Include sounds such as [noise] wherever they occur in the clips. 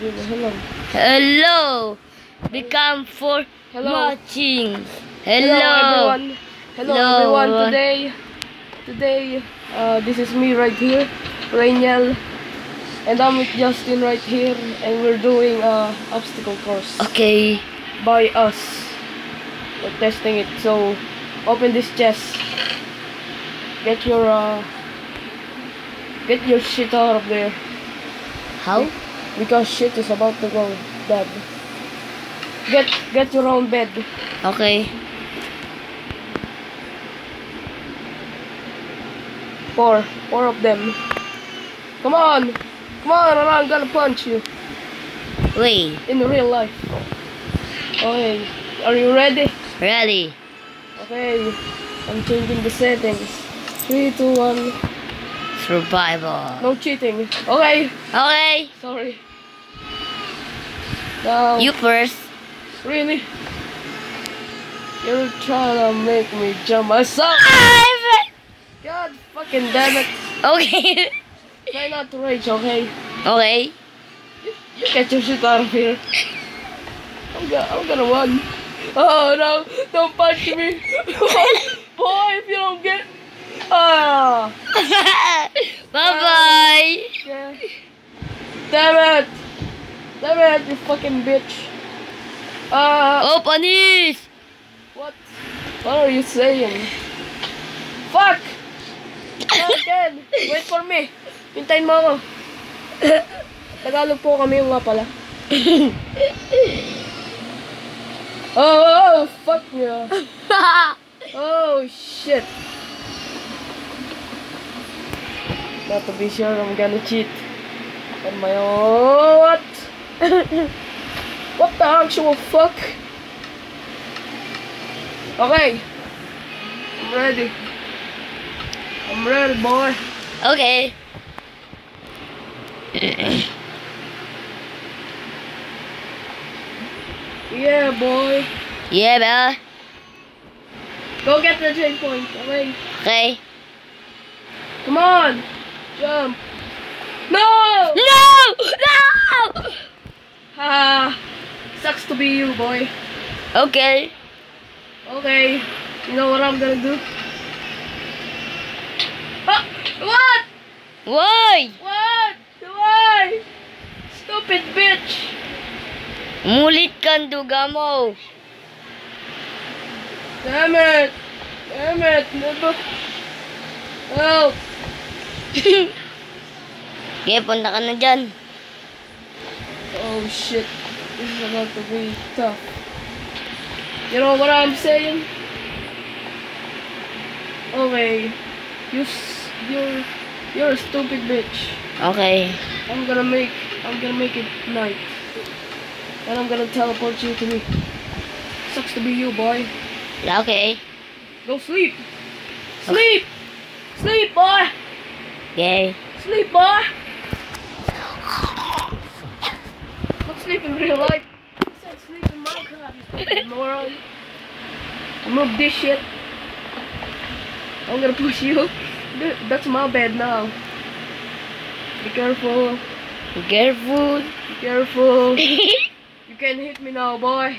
Hello. Hello. Become for Hello. watching. Hello, Hello. everyone. Hello, Hello. everyone. Today, today, uh, this is me right here, Rainiel, and I'm with Justin right here, and we're doing a obstacle course Okay. by us. We're testing it. So, open this chest. Get your uh, get your shit out of there How? Because shit is about to go bad. Get get your own bed. Okay. Four. Four of them. Come on! Come on, or I'm gonna punch you. Wait. In real life. Okay. Are you ready? Ready? Okay. I'm changing the settings. Three, two, one. No cheating. Okay. Okay. Sorry. Now, You first. really? You're trying to make me jump myself. I'm- God fucking damn it. Okay. [laughs] Try not to rage, okay? okay. You get your shit out of here. I'm gonna, I'm gonna run. Oh no! Don't punch me, [laughs] oh, boy! If you don't get, [laughs] ah, bye bye. yeah. Damn it! Damn it, you fucking bitch! Ah, Oh, panis. what? What are you saying? Fuck! Again! Wait for me! Hintayin mo ako! [coughs] Tagalog po kami yung nga pala. [coughs] Oh, oh, fuck yeah. [laughs] Oh shit. Not to be sure I'm gonna cheat. On my own. What? [laughs] what the actual fuck? Okay. I'm ready. I'm ready, boy. okay. [coughs] Yeah, boy. yeah, ba? Go get the checkpoint. Okay. Okay. Come on. Jump. No! No! No! Ah, sucks to be you, boy. Okay. Okay, you know what I'm gonna do? Ah, what? Why? What? Why? Stupid bitch! Mulit kan duga mo. Damn it! Damn it! Never. Help! [laughs] Okay, punta ka na dyan. Oh shit! This is about to be tough. You know what I'm saying? Okay, you you're you're a stupid bitch. Okay. I'm gonna make I'm gonna make it night. And I'm gonna teleport you to me. Sucks to be you, boy. Yeah, Okay. Go sleep. Sleep! Boy! Okay. Sleep, boy! Not sleep in real life. I said sleep in Minecraft, you [laughs] moron. Move this shit. I'm gonna push you. Th- That's my bed now. Be careful. Be careful. Be careful. [laughs] You can hit me now, boy.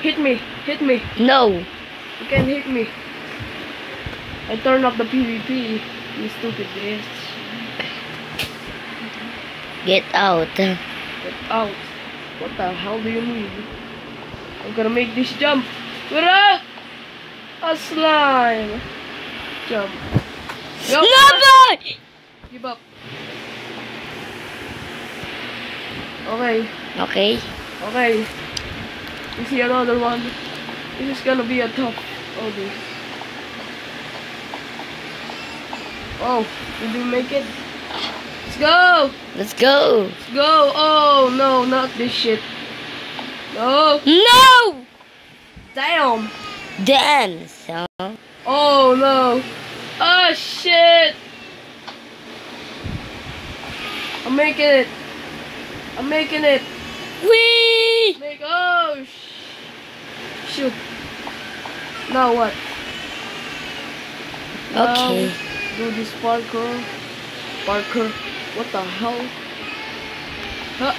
Hit me. Hit me. no. You can hit me. I turn off the PvP. You stupid bitch. Get out. Get out. What the hell do you mean? I'm gonna make this jump without a slime. Jump. Go. No! Give up. Okay. Okay. Okay. You see another one. This is gonna be a tough. Oh, this. Oh, did you make it? Let's go! Let's go. Let's go! Oh no, not this shit. No! No! Damn! Dance. Huh? Oh no! Oh shit! I'm making it! I'm making it! Whee! Make oh sh- shoot! Now what? Okay. Now, do this parkour. Parker. What the hell? Huh?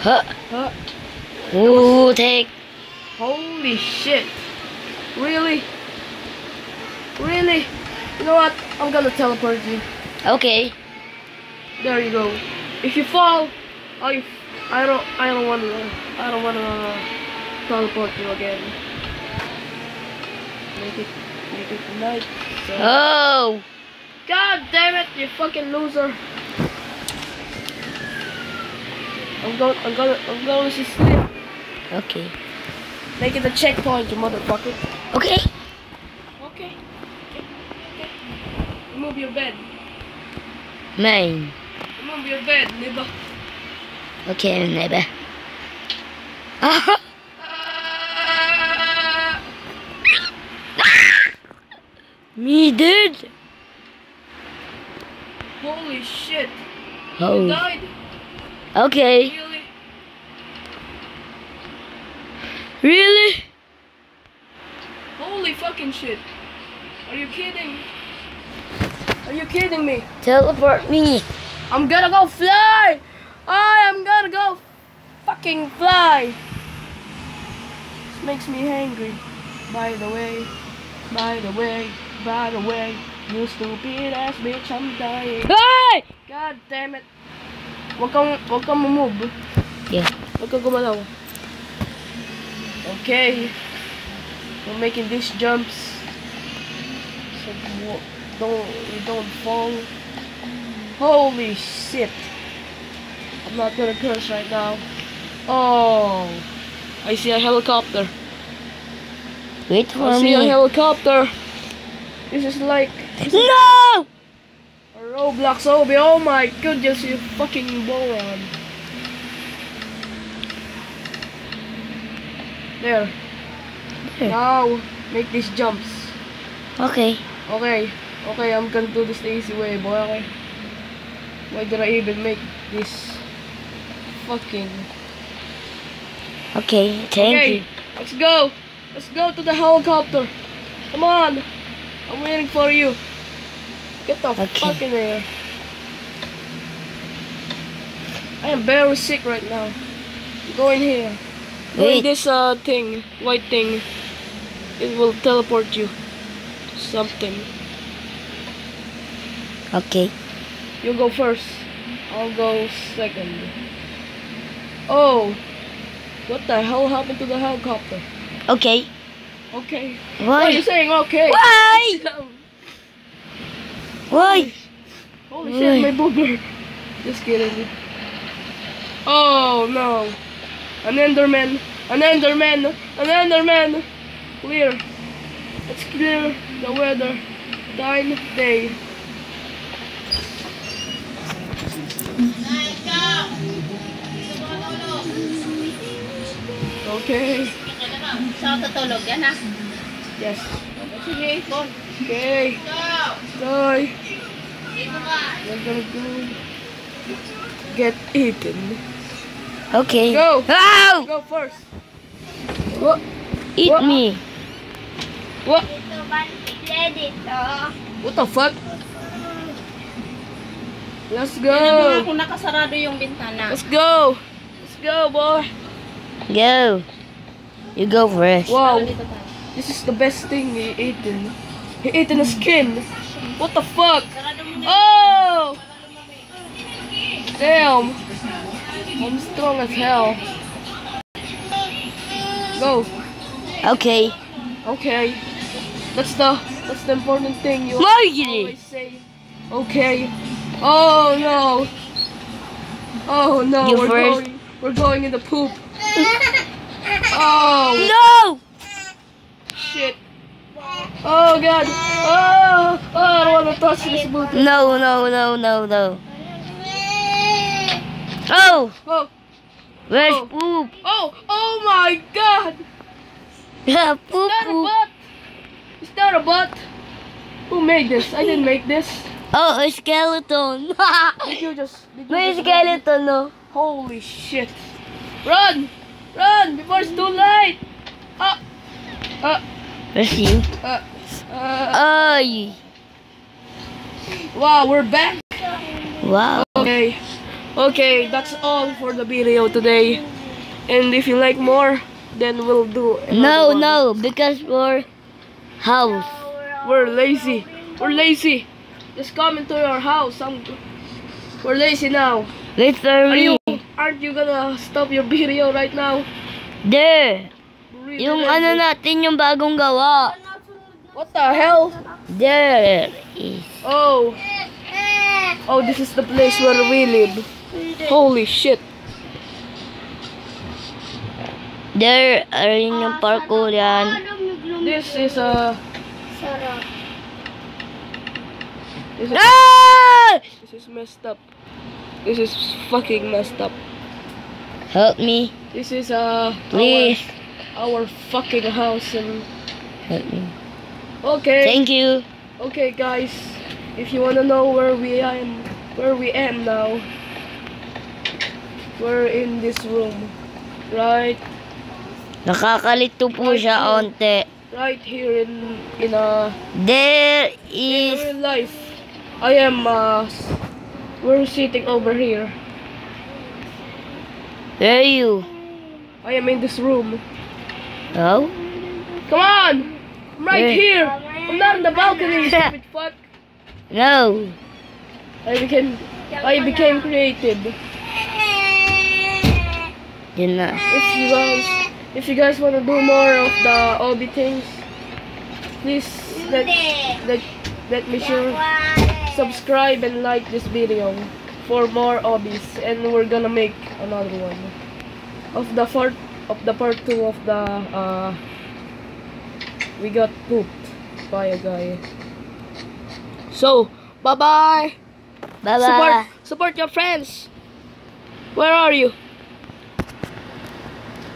Huh. Huh? Ooh, take. Holy shit. Really? Really? You know what? I'm gonna teleport you. Okay. There you go. If you fall, I, I don't, I don't want to, I don't want to teleport you again. Make it, make it night. So. Oh. God damn it, you fucking loser. I'm going, I'm gonna, I'm going to sleep. Okay. Make it a checkpoint, you motherfucker. Okay. Okay. Okay. Okay. Remove your bed. Mine. Remove your bed, nigga. Okay, neighbor. [laughs] Ah. Me, dude. Holy shit. You Oh. died? Okay. Really? Really? Holy fucking shit. Are you kidding? Are you kidding me? Teleport me. I'm gonna go fly! I am gonna go fucking fly! This makes me angry. By the way, by the way, by the way, you stupid ass bitch, I'm dying. Hey! God damn it. Huwag kang, huwag kang move. Yeah. Huwag kang gumalaw. Okay. We're making these jumps. So don't you don't fall. Holy shit. I'm not gonna curse right now. Oh. I see a helicopter. Wait for I see a helicopter. This is like No! a Roblox Obby. Oh my goodness, you fucking moron. There. There. Now, make these jumps. Okay. Okay. Okay, I'm gonna do this the easy way, boy. Okay. Why did I even make this fucking... Okay. Thank okay, you. let's go. Let's go to the helicopter. Come on. I'm waiting for you. Get the Okay. fuck in there. I am very sick right now. Go in here. Go in Wait. this uh thing, white thing. It will teleport you. Something. Okay. You go first. I'll go second. Oh. What the hell happened to the helicopter? Okay. Okay. Why are you saying okay? Why? [laughs] Sit down. Why? Holy Why? shit, my booger. Just kidding. Oh no. An Enderman. An Enderman. An Enderman. Clear. Let's clear the weather. Dine day. Okay. Saan tutulog? Yan ah. Yes. Sige, Bon. Okay. Bye. We're gonna go get eaten. Okay. Go. Ow! Go first. What? Eat What? me. What? Dito ba? Dito. What the fuck? Let's Tignan mo go. kung nakasarado yung bintana. Let's go. Let's go, boy. Go. You go first. Wow. This is the best thing he eaten. He eaten a skin. What the fuck? Sarado mo na. Oh! Damn. I'm strong as hell. Go. Okay. Okay. That's the that's the important thing you always say. Okay. Oh no. Oh no, You we're first. going we're going in the poop. Oh No! shit. Oh god. Oh, oh I don't wanna touch this booty. No, no, no, no, no. Oh! Oh, Where's Oh. poop? oh, oh my god! Yeah, [laughs] poop, Is that a poop. butt? Is that a butt? Who made this? I didn't make this. Oh, a skeleton. [laughs] Did you just did you May just skeleton, no? Holy shit. Run! Run before it's too late! Uh, uh, Where's you? uh, uh, Ay. wow, we're back. Wow. Okay. Okay, that's all for the video today. And if you like more, then we'll do No, one. no, because we're house. We're lazy. We're lazy. Just come into your house. I'm, we're lazy now. Are you, aren't you gonna stop your video right now? There. Yung ano natin yung bagong gawa. What the hell? There is. Oh. Oh, this is the place where we live. Holy shit. There, ayun yung parkour yan. This is a. This is, Ah! this is messed up. This is fucking messed up. Help me, This is uh please. our, our fucking house and Help me. okay Thank you. okay guys if you wanna know where we am where we am now we're in this room right Nakakalito po siya onte. right here in in uh There in real life I am uh we're sitting over here Where are you? I am in this room Oh? come on I'm right here I'm not in the balcony you [laughs] stupid fuck No. I became I became creative na. if you guys if you guys want to do more of the obby things please let, let, let me sure subscribe and like this video for more obbies and we're gonna make another one of the part of the part two of the uh we got pooped by a guy. So bye bye support Bye-bye. support your friends! Where are you?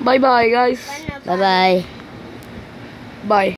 Bye bye guys. Bye-bye. bye